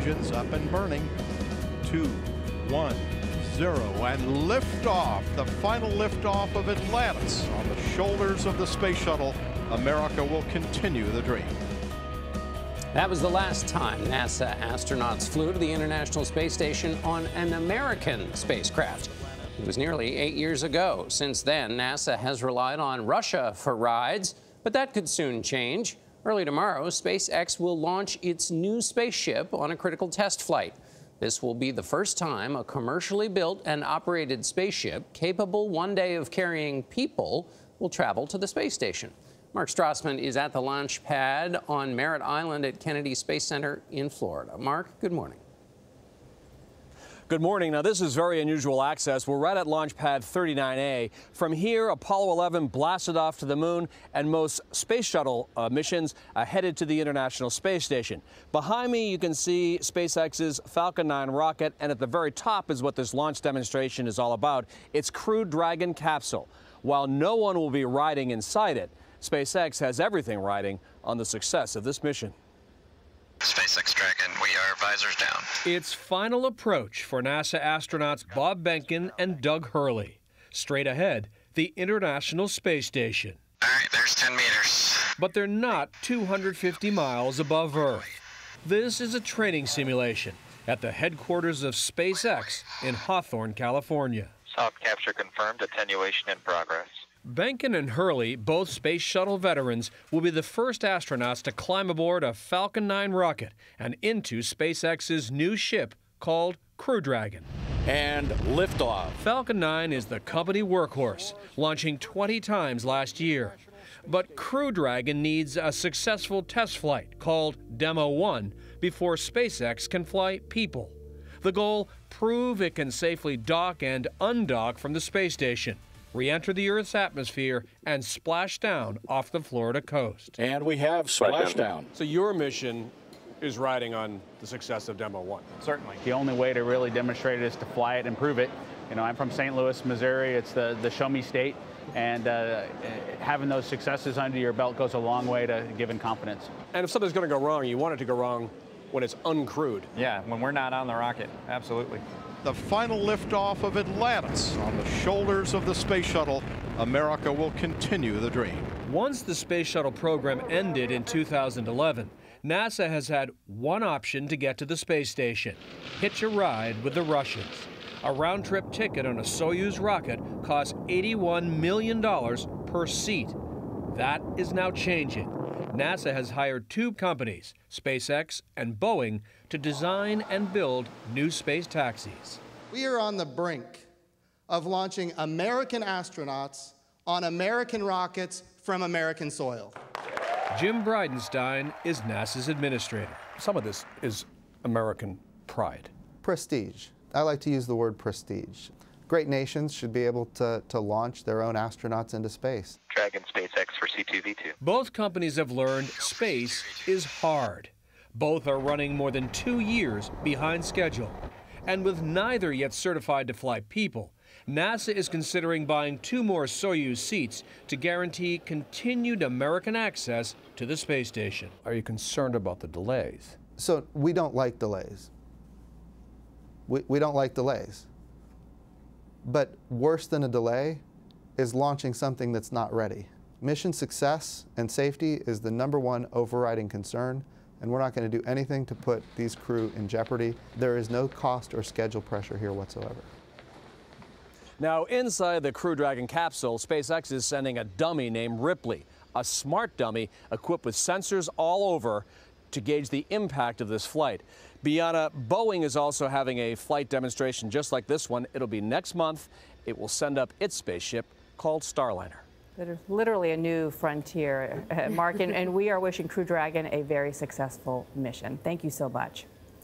Engines up and burning. Two, one, zero, and liftoff. The final liftoff of Atlantis on the shoulders of the space shuttle. America will continue the dream. That was the last time NASA astronauts flew to the International Space Station on an American spacecraft. It was nearly eight years ago. Since then, NASA has relied on Russia for rides, but that could soon change. Early tomorrow, SpaceX will launch its new spaceship on a critical test flight. This will be the first time a commercially built and operated spaceship capable one day of carrying people will travel to the space station. Mark Strassmann is at the launch pad on Merritt Island at Kennedy Space Center in Florida. Mark, good morning. Good morning. Now, this is very unusual access. We're right at Launch Pad 39A. From here, Apollo 11 blasted off to the moon, and most space shuttle uh, missions headed to the International Space Station. Behind me, you can see SpaceX's Falcon 9 rocket, and at the very top is what this launch demonstration is all about. It's Crew Dragon capsule. While no one will be riding inside it, SpaceX has everything riding on the success of this mission. SpaceX Dragon, we are visors down. Its final approach for NASA astronauts Bob Behnken and Doug Hurley. Straight ahead, the International Space Station. All right, there's 10 meters. But they're not 250 miles above Earth. This is a training simulation at the headquarters of SpaceX in Hawthorne, California. Soft capture confirmed, attenuation in progress. Behnken and Hurley, both space shuttle veterans, will be the first astronauts to climb aboard a Falcon 9 rocket and into SpaceX's new ship called Crew Dragon. And liftoff. Falcon 9 is the company workhorse, launching 20 times last year. But Crew Dragon needs a successful test flight called Demo 1 before SpaceX can fly people. The goal prove it can safely dock and undock from the space station re enter the Earth's atmosphere, and splash down off the Florida coast. And we have splashdown. So, your mission is riding on the success of Demo 1? Certainly. The only way to really demonstrate it is to fly it and prove it. You know, I'm from St. Louis, Missouri. It's the, the show me state. And uh, having those successes under your belt goes a long way to giving confidence. And if something's going to go wrong, you want it to go wrong when it's uncrewed. Yeah, when we're not on the rocket. Absolutely the final liftoff of Atlantis on the shoulders of the space shuttle, America will continue the dream. Once the space shuttle program ended in 2011, NASA has had one option to get to the space station hitch a ride with the Russians. A round trip ticket on a Soyuz rocket costs $81 million per seat. That is now changing. NASA has hired two companies, SpaceX and Boeing, to design and build new space taxis. We are on the brink of launching American astronauts on American rockets from American soil. Jim Bridenstine is NASA's administrator. Some of this is American pride. Prestige. I like to use the word prestige. Great nations should be able to, to launch their own astronauts into space. Dragon SpaceX for C2V2. Both companies have learned space is hard. Both are running more than two years behind schedule. And with neither yet certified to fly people, NASA is considering buying two more Soyuz seats to guarantee continued American access to the space station. Are you concerned about the delays? So we don't like delays. We, we don't like delays. But worse than a delay is launching something that's not ready. Mission success and safety is the number one overriding concern and we're not going to do anything to put these crew in jeopardy. There is no cost or schedule pressure here whatsoever. Now, inside the Crew Dragon capsule, SpaceX is sending a dummy named Ripley, a smart dummy equipped with sensors all over to gauge the impact of this flight. Bianna, Boeing is also having a flight demonstration just like this one. It'll be next month. It will send up its spaceship called Starliner. Literally a new frontier, Mark, and, and we are wishing Crew Dragon a very successful mission. Thank you so much.